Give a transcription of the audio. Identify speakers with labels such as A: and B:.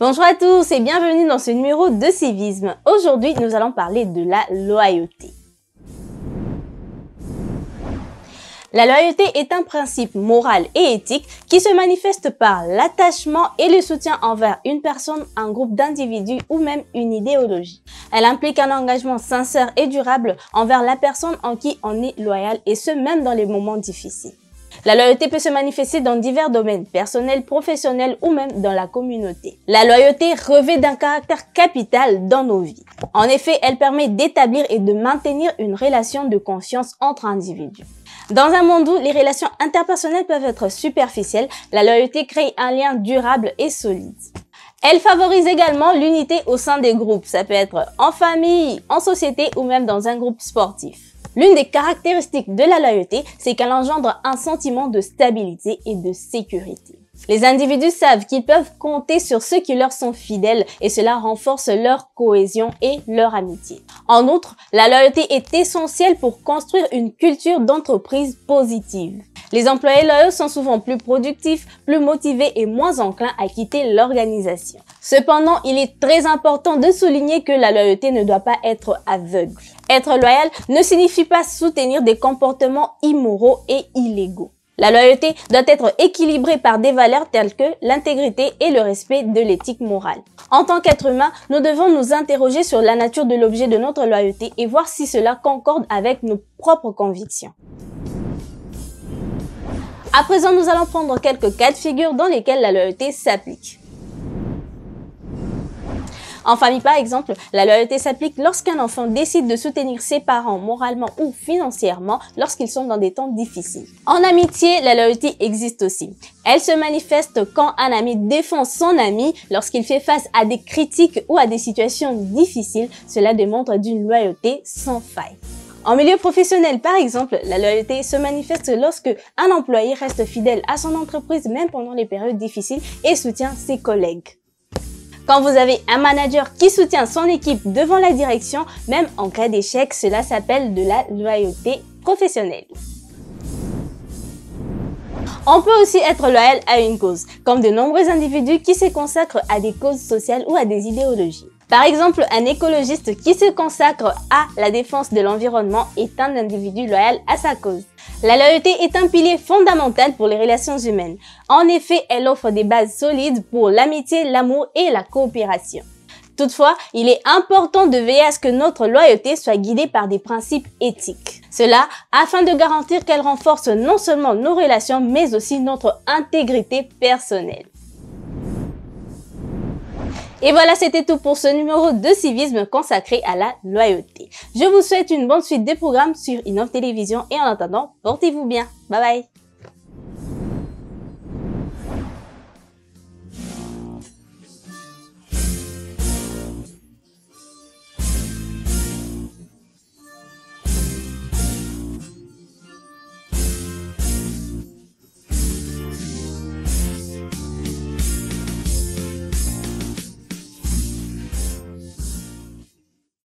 A: Bonjour à tous et bienvenue dans ce numéro de civisme. Aujourd'hui, nous allons parler de la loyauté. La loyauté est un principe moral et éthique qui se manifeste par l'attachement et le soutien envers une personne, un groupe d'individus ou même une idéologie. Elle implique un engagement sincère et durable envers la personne en qui on est loyal et ce même dans les moments difficiles. La loyauté peut se manifester dans divers domaines, personnels, professionnels ou même dans la communauté. La loyauté revêt d'un caractère capital dans nos vies. En effet, elle permet d'établir et de maintenir une relation de confiance entre individus. Dans un monde où les relations interpersonnelles peuvent être superficielles, la loyauté crée un lien durable et solide. Elle favorise également l'unité au sein des groupes. Ça peut être en famille, en société ou même dans un groupe sportif. L'une des caractéristiques de la loyauté, c'est qu'elle engendre un sentiment de stabilité et de sécurité. Les individus savent qu'ils peuvent compter sur ceux qui leur sont fidèles et cela renforce leur cohésion et leur amitié. En outre, la loyauté est essentielle pour construire une culture d'entreprise positive. Les employés loyaux sont souvent plus productifs, plus motivés et moins enclins à quitter l'organisation. Cependant, il est très important de souligner que la loyauté ne doit pas être aveugle. Être loyal ne signifie pas soutenir des comportements immoraux et illégaux. La loyauté doit être équilibrée par des valeurs telles que l'intégrité et le respect de l'éthique morale. En tant qu'être humain, nous devons nous interroger sur la nature de l'objet de notre loyauté et voir si cela concorde avec nos propres convictions. À présent, nous allons prendre quelques cas de figure dans lesquels la loyauté s'applique. En famille, par exemple, la loyauté s'applique lorsqu'un enfant décide de soutenir ses parents moralement ou financièrement lorsqu'ils sont dans des temps difficiles. En amitié, la loyauté existe aussi. Elle se manifeste quand un ami défend son ami lorsqu'il fait face à des critiques ou à des situations difficiles. Cela démontre d'une loyauté sans faille. En milieu professionnel, par exemple, la loyauté se manifeste lorsque un employé reste fidèle à son entreprise même pendant les périodes difficiles et soutient ses collègues. Quand vous avez un manager qui soutient son équipe devant la direction, même en cas d'échec, cela s'appelle de la loyauté professionnelle. On peut aussi être loyal à une cause, comme de nombreux individus qui se consacrent à des causes sociales ou à des idéologies. Par exemple, un écologiste qui se consacre à la défense de l'environnement est un individu loyal à sa cause. La loyauté est un pilier fondamental pour les relations humaines. En effet, elle offre des bases solides pour l'amitié, l'amour et la coopération. Toutefois, il est important de veiller à ce que notre loyauté soit guidée par des principes éthiques. Cela afin de garantir qu'elle renforce non seulement nos relations, mais aussi notre intégrité personnelle. Et voilà, c'était tout pour ce numéro de civisme consacré à la loyauté. Je vous souhaite une bonne suite des programmes sur Innov Télévision et en attendant, portez-vous bien. Bye bye